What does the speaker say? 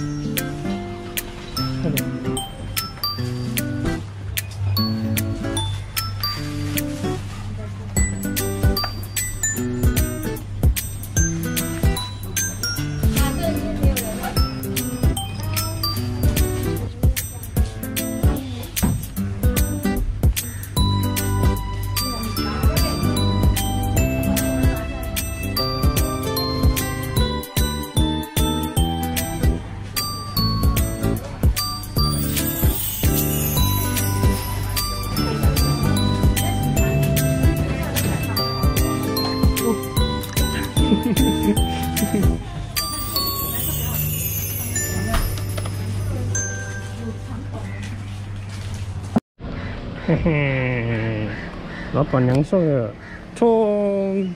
Mm-hmm. 嘿嘿，老板娘送的葱。